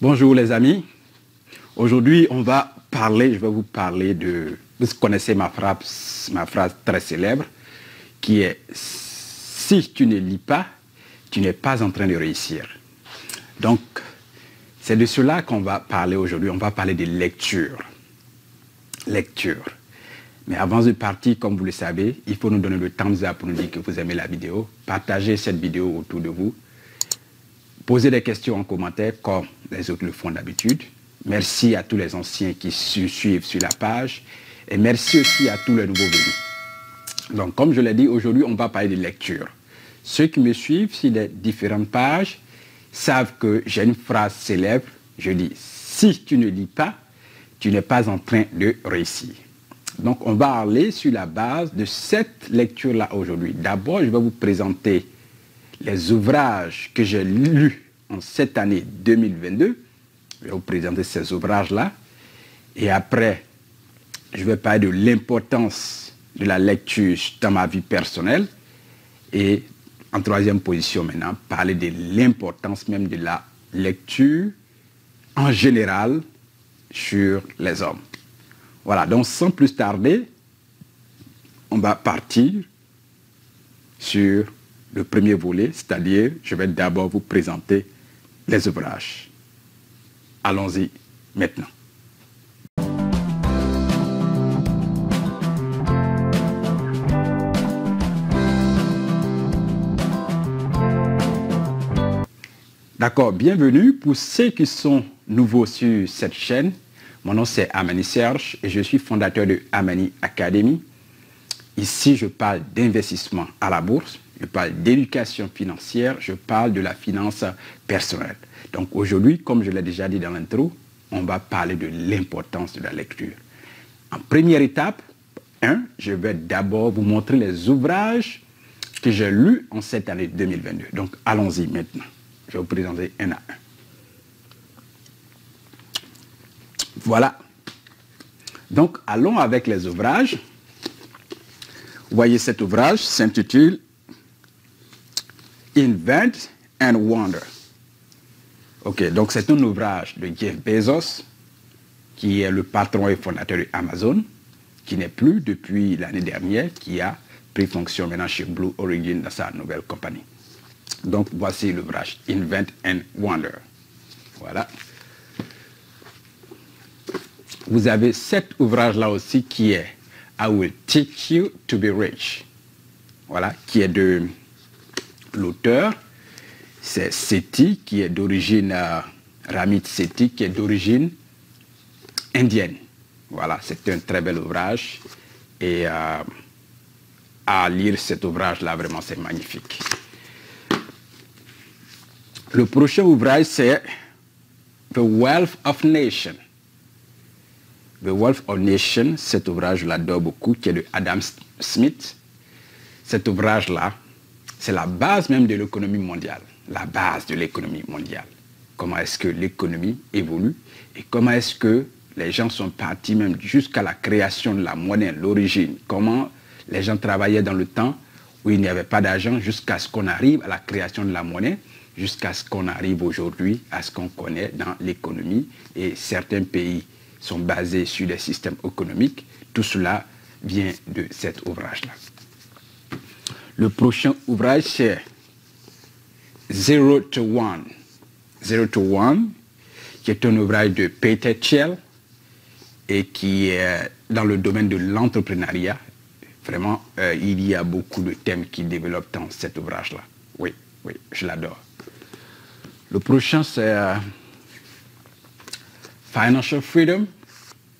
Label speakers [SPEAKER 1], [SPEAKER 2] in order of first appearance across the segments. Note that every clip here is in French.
[SPEAKER 1] Bonjour les amis. Aujourd'hui, on va parler, je vais vous parler de... Vous connaissez ma phrase, ma phrase très célèbre qui est « Si tu ne lis pas, tu n'es pas en train de réussir ». Donc, c'est de cela qu'on va parler aujourd'hui. On va parler de lecture. Lecture. Mais avant de partir, comme vous le savez, il faut nous donner le temps pour nous dire que vous aimez la vidéo. Partagez cette vidéo autour de vous. Posez des questions en commentaire comme les autres le font d'habitude. Merci à tous les anciens qui suivent sur la page. Et merci aussi à tous les nouveaux venus. Donc, comme je l'ai dit, aujourd'hui, on va parler de lecture. Ceux qui me suivent sur les différentes pages savent que j'ai une phrase célèbre. Je dis, si tu ne lis pas, tu n'es pas en train de réussir. Donc, on va aller sur la base de cette lecture-là aujourd'hui. D'abord, je vais vous présenter les ouvrages que j'ai lus en cette année 2022. Je vais vous présenter ces ouvrages-là. Et après, je vais parler de l'importance de la lecture dans ma vie personnelle. Et en troisième position maintenant, parler de l'importance même de la lecture en général sur les hommes. Voilà, donc sans plus tarder, on va partir sur le premier volet, c'est-à-dire je vais d'abord vous présenter les ouvrages. Allons-y maintenant. D'accord, bienvenue pour ceux qui sont nouveaux sur cette chaîne. Mon nom c'est Amani Serge et je suis fondateur de Amani Academy. Ici, je parle d'investissement à la bourse, je parle d'éducation financière, je parle de la finance personnelle. Donc aujourd'hui, comme je l'ai déjà dit dans l'intro, on va parler de l'importance de la lecture. En première étape, un, je vais d'abord vous montrer les ouvrages que j'ai lus en cette année 2022. Donc allons-y maintenant. Je vais vous présenter un à un. Voilà. Donc allons avec les ouvrages. Vous voyez cet ouvrage s'intitule Invent and Wonder. Ok, donc c'est un ouvrage de Jeff Bezos, qui est le patron et fondateur de Amazon, qui n'est plus depuis l'année dernière, qui a pris fonction maintenant chez Blue Origin dans sa nouvelle compagnie. Donc voici l'ouvrage Invent and Wonder. Voilà. Vous avez cet ouvrage-là aussi qui est I Will Teach You to Be Rich. Voilà, qui est de l'auteur. C'est Sethi, qui est d'origine, euh, Ramit Sethi, qui est d'origine indienne. Voilà, c'est un très bel ouvrage. Et euh, à lire cet ouvrage-là, vraiment, c'est magnifique. Le prochain ouvrage, c'est The Wealth of Nations. The Wealth of Nations, cet ouvrage, je l'adore beaucoup, qui est de Adam Smith. Cet ouvrage-là, c'est la base même de l'économie mondiale. La base de l'économie mondiale. Comment est-ce que l'économie évolue et comment est-ce que les gens sont partis même jusqu'à la création de la monnaie, l'origine. Comment les gens travaillaient dans le temps où il n'y avait pas d'argent jusqu'à ce qu'on arrive à la création de la monnaie, jusqu'à ce qu'on arrive aujourd'hui à ce qu'on connaît dans l'économie. Et certains pays sont basés sur des systèmes économiques. Tout cela vient de cet ouvrage-là. Le prochain ouvrage, c'est Zero to One. Zero to One, qui est un ouvrage de Peter Thiel et qui est dans le domaine de l'entrepreneuriat. Vraiment, euh, il y a beaucoup de thèmes qui développent dans cet ouvrage-là. Oui, oui, je l'adore. Le prochain, c'est euh, Financial Freedom.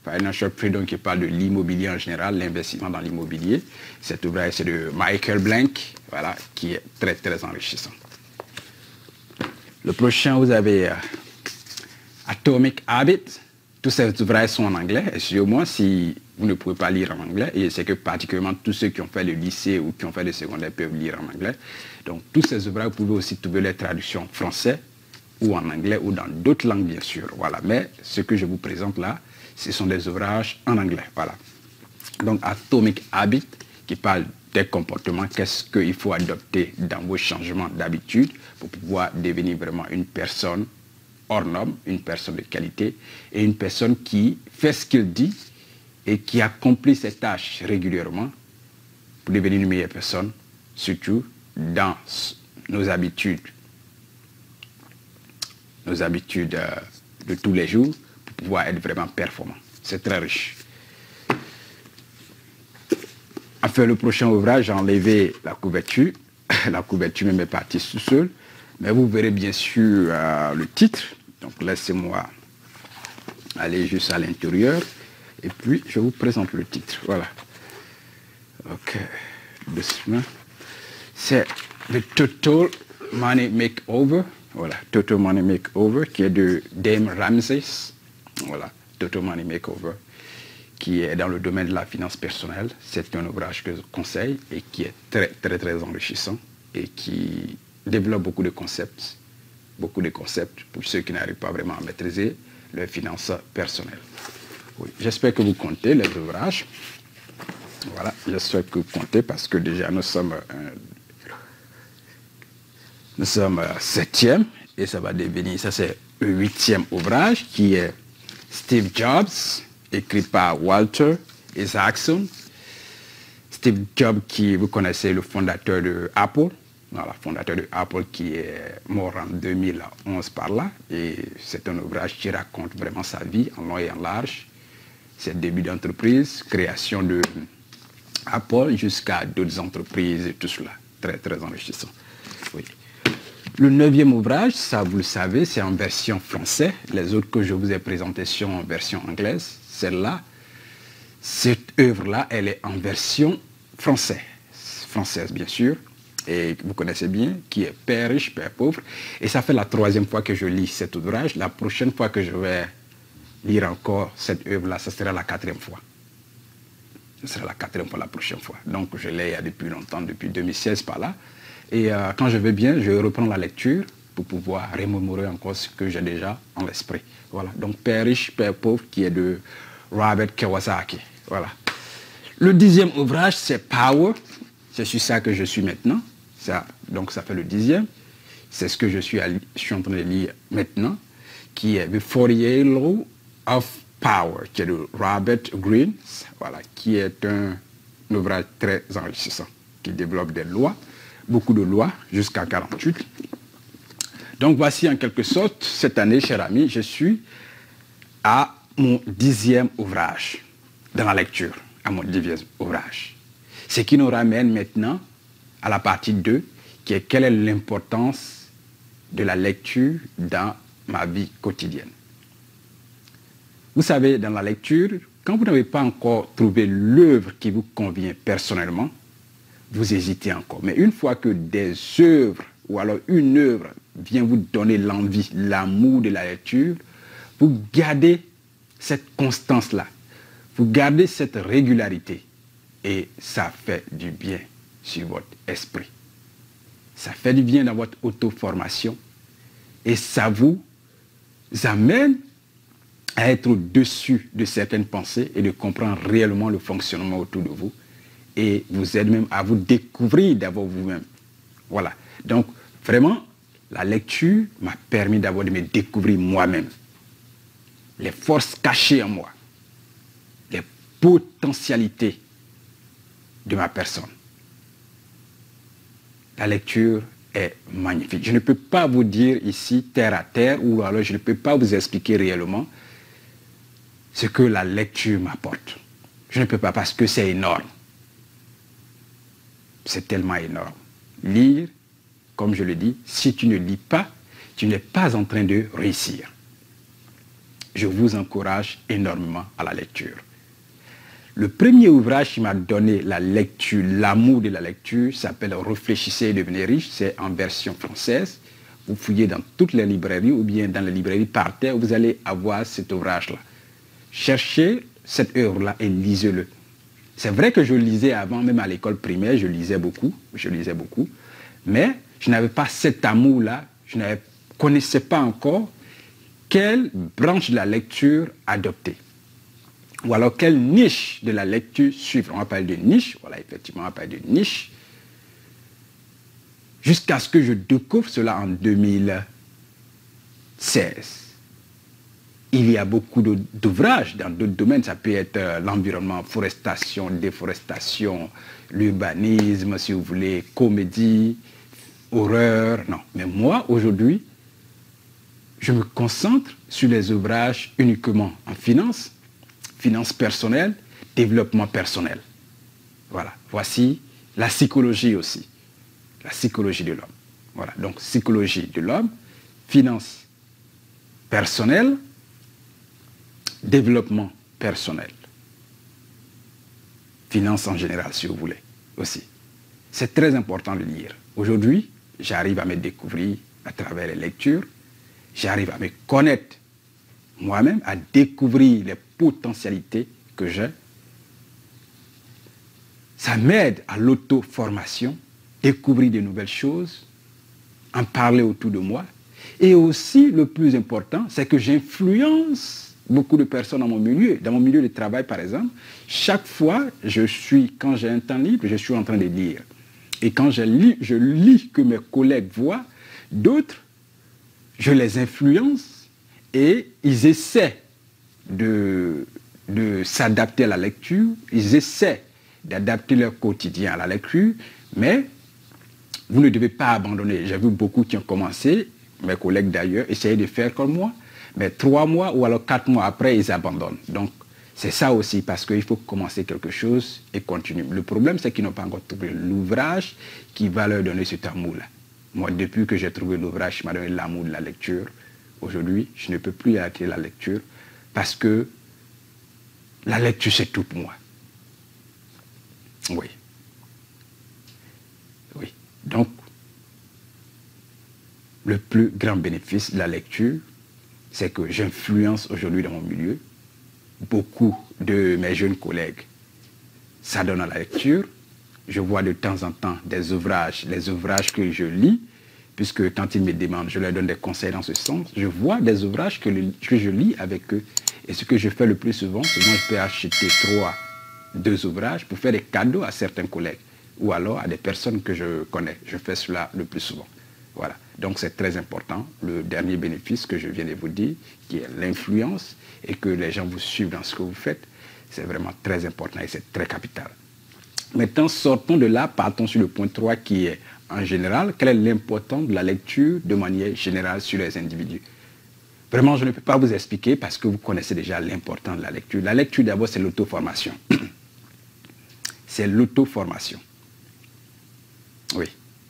[SPEAKER 1] Financial Freedom qui parle de l'immobilier en général, l'investissement dans l'immobilier. Cet ouvrage, c'est de Michael Blank, voilà, qui est très, très enrichissant. Le prochain, vous avez euh, Atomic Habit. Tous ces ouvrages sont en anglais. Excusez-moi si vous ne pouvez pas lire en anglais. Et c'est que particulièrement tous ceux qui ont fait le lycée ou qui ont fait le secondaire peuvent lire en anglais. Donc tous ces ouvrages, vous pouvez aussi trouver les traductions en français ou en anglais ou dans d'autres langues, bien sûr. Voilà. Mais ce que je vous présente là, ce sont des ouvrages en anglais. Voilà. Donc Atomic Habit, qui parle des comportements, qu'est-ce qu'il faut adopter dans vos changements d'habitude pour pouvoir devenir vraiment une personne hors norme, une personne de qualité et une personne qui fait ce qu'il dit et qui accomplit ses tâches régulièrement pour devenir une meilleure personne, surtout dans nos habitudes, nos habitudes euh, de tous les jours, pouvoir être vraiment performant. C'est très riche. Enfin, le prochain ouvrage, enlevé la couverture. la couverture même est partie tout seul. Mais vous verrez bien sûr euh, le titre. Donc laissez-moi aller juste à l'intérieur. Et puis, je vous présente le titre. Voilà. Ok. C'est The Total Money Makeover. Voilà. Total Money Makeover, qui est de Dame Ramsey. Voilà. Total Money Makeover qui est dans le domaine de la finance personnelle. C'est un ouvrage que je conseille et qui est très, très, très enrichissant et qui développe beaucoup de concepts, beaucoup de concepts pour ceux qui n'arrivent pas vraiment à maîtriser leurs finances personnelles. J'espère que vous comptez les ouvrages. Voilà, j'espère que vous comptez parce que déjà nous sommes, euh, nous sommes euh, septième et ça va devenir, ça c'est le huitième ouvrage qui est Steve Jobs, écrit par Walter Isaacson. Steve Jobs, qui vous connaissez, le fondateur de Apple, voilà, fondateur de Apple qui est mort en 2011 par là. Et c'est un ouvrage qui raconte vraiment sa vie en long et en large, ses débuts d'entreprise, création de Apple jusqu'à d'autres entreprises et tout cela. Très, très enrichissant. Le neuvième ouvrage, ça vous le savez, c'est en version française. Les autres que je vous ai présentés sont en version anglaise celle-là, cette œuvre-là, elle est en version française, française bien sûr, et vous connaissez bien, qui est Père riche, Père pauvre. Et ça fait la troisième fois que je lis cet ouvrage. La prochaine fois que je vais lire encore cette œuvre-là, ce sera la quatrième fois. Ce sera la quatrième fois la prochaine fois. Donc je l'ai depuis longtemps, depuis 2016 par là. Et euh, quand je vais bien, je reprends la lecture pour pouvoir remémorer encore ce que j'ai déjà en l'esprit. Voilà. Donc Père riche, Père pauvre, qui est de Robert Kawasaki. Voilà. Le dixième ouvrage, c'est Power. C'est sur ça que je suis maintenant. Ça, donc ça fait le dixième. C'est ce que je suis, en train de lire maintenant, qui est The 48 Law of Power, qui est de Robert Greene, voilà, qui est un ouvrage très enrichissant, qui développe des lois, beaucoup de lois, jusqu'à 48. Donc voici en quelque sorte, cette année, cher ami, je suis à mon dixième ouvrage dans la lecture, à mon dixième ouvrage. Ce qui nous ramène maintenant à la partie 2, qui est quelle est l'importance de la lecture dans ma vie quotidienne. Vous savez, dans la lecture, quand vous n'avez pas encore trouvé l'œuvre qui vous convient personnellement, vous hésitez encore. Mais une fois que des œuvres, ou alors une œuvre vient vous donner l'envie, l'amour de la lecture, vous gardez cette constance-là. Vous gardez cette régularité et ça fait du bien sur votre esprit. Ça fait du bien dans votre auto-formation et ça vous amène à être au-dessus de certaines pensées et de comprendre réellement le fonctionnement autour de vous et vous aide même à vous découvrir d'abord vous-même. Voilà. Donc, vraiment, la lecture m'a permis d'avoir de me découvrir moi-même les forces cachées en moi, les potentialités de ma personne. La lecture est magnifique. Je ne peux pas vous dire ici terre à terre ou alors je ne peux pas vous expliquer réellement ce que la lecture m'apporte. Je ne peux pas parce que c'est énorme. C'est tellement énorme. Lire, comme je le dis, si tu ne lis pas, tu n'es pas en train de réussir je vous encourage énormément à la lecture. Le premier ouvrage qui m'a donné la lecture, l'amour de la lecture, s'appelle Réfléchissez et devenez riche. C'est en version française. Vous fouillez dans toutes les librairies ou bien dans les librairies par terre, vous allez avoir cet ouvrage-là. Cherchez cette œuvre-là et lisez-le. C'est vrai que je lisais avant, même à l'école primaire, je lisais beaucoup, je lisais beaucoup, mais je n'avais pas cet amour-là, je ne connaissais pas encore quelle branche de la lecture adopter Ou alors quelle niche de la lecture suivre On va parler de niche, voilà, effectivement, on va parler de niche. Jusqu'à ce que je découvre cela en 2000, 16. Il y a beaucoup d'ouvrages dans d'autres domaines. Ça peut être euh, l'environnement, forestation, déforestation, l'urbanisme, si vous voulez, comédie, horreur. Non. Mais moi, aujourd'hui, je me concentre sur les ouvrages uniquement en finance, finance personnelle, développement personnel. Voilà. Voici la psychologie aussi. La psychologie de l'homme. Voilà. Donc, psychologie de l'homme, finance personnelle, développement personnel. Finance en général, si vous voulez, aussi. C'est très important de lire. Aujourd'hui, j'arrive à me découvrir à travers les lectures, j'arrive à me connaître moi-même, à découvrir les potentialités que j'ai. Ça m'aide à l'auto-formation, découvrir de nouvelles choses, en parler autour de moi. Et aussi, le plus important, c'est que j'influence beaucoup de personnes dans mon milieu. Dans mon milieu de travail, par exemple, chaque fois, je suis, quand j'ai un temps libre, je suis en train de lire. Et quand je lis, je lis que mes collègues voient, d'autres, je les influence et ils essaient de, de s'adapter à la lecture, ils essaient d'adapter leur quotidien à la lecture, mais vous ne devez pas abandonner. J'ai vu beaucoup qui ont commencé, mes collègues d'ailleurs, essayer de faire comme moi, mais trois mois ou alors quatre mois après, ils abandonnent. Donc, c'est ça aussi, parce qu'il faut commencer quelque chose et continuer. Le problème, c'est qu'ils n'ont pas encore trouvé l'ouvrage qui va leur donner cet amour-là. Moi, depuis que j'ai trouvé l'ouvrage qui m'a donné l'amour de la lecture, aujourd'hui, je ne peux plus arrêter la lecture parce que la lecture, c'est tout pour moi. Oui. Oui. Donc, le plus grand bénéfice de la lecture, c'est que j'influence aujourd'hui dans mon milieu beaucoup de mes jeunes collègues. Ça donne à la lecture. Je vois de temps en temps des ouvrages, les ouvrages que je lis, puisque quand ils me demandent, je leur donne des conseils dans ce sens. Je vois des ouvrages que, je lis avec eux. Et ce que je fais le plus souvent, souvent je peux acheter trois, deux ouvrages pour faire des cadeaux à certains collègues ou alors à des personnes que je connais. Je fais cela le plus souvent. Voilà. Donc c'est très important. Le dernier bénéfice que je viens de vous dire, qui est l'influence et que les gens vous suivent dans ce que vous faites, c'est vraiment très important et c'est très capital. Maintenant, sortons de là, partons sur le point 3 qui est en général, quelle est l'importance de la lecture de manière générale sur les individus? Vraiment, je ne peux pas vous expliquer parce que vous connaissez déjà l'importance de la lecture. La lecture, d'abord, c'est l'auto-formation. c'est l'auto-formation.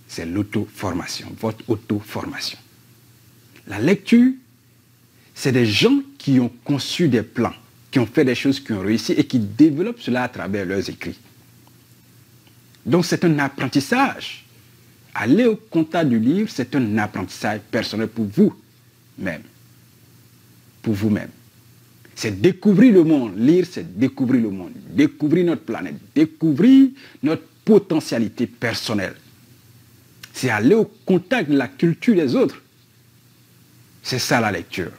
[SPEAKER 1] C'est l'auto-formation, votre auto-formation. La lecture, c'est des gens qui ont conçu des plans, qui ont fait des choses, qui ont réussi et qui développent cela à travers leurs écrits. Donc c'est un apprentissage. Aller au contact du livre, c'est un apprentissage personnel pour vous-même. Pour vous-même. C'est découvrir le monde. Lire, c'est découvrir le monde. Découvrir notre planète. Découvrir notre potentialité personnelle c'est aller au contact de la culture des autres. C'est ça la lecture.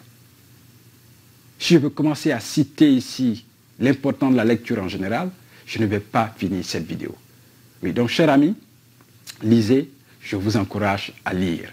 [SPEAKER 1] Si je veux commencer à citer ici l'importance de la lecture en général, je ne vais pas finir cette vidéo. Oui, donc chers amis, lisez, je vous encourage à lire.